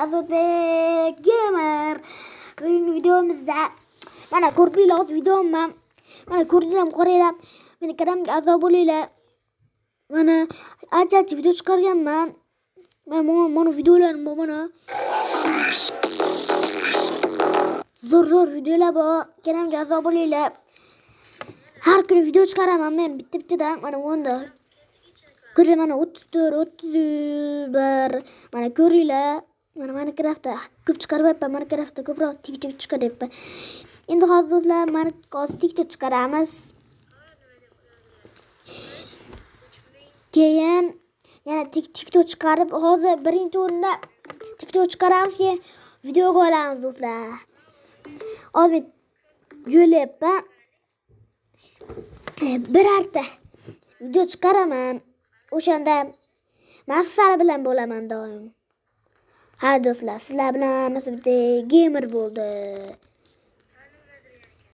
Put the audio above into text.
Azotbek Gamer. Bugungi videomizda mana ko'rdinglar hozir videomni mana ko'rdinglar qaranglar meni kanalga a'zo bo'linglar mana ancha ancha video chiqarganman mana mana mana videolarim bor mana zo'r zo'r videolar bor kanalimga a'zo bo'linglar har kuni video chiqaraman men bitta bittadan mana bunda Ko'ra mana 34, 31 mana ko'ringlar. Mana Minecraftda ko'p chiqaryapman. Minecraftda ko'proq TikTok chiqaryapman. Endi hozirlar mana hozir TikTok chiqaramiz. Keyin yana Tik- TikTok chiqarib, hozir birinchi o'rinda TikTok chiqaramiz, keyin videoga olamiz do'stlar. Hozir yo'layapman eh, birorta video chiqaraman. O'shanda men bilan bo'laman doim. Hər dostlar, sizlə mən nasıl bir gamer buldu.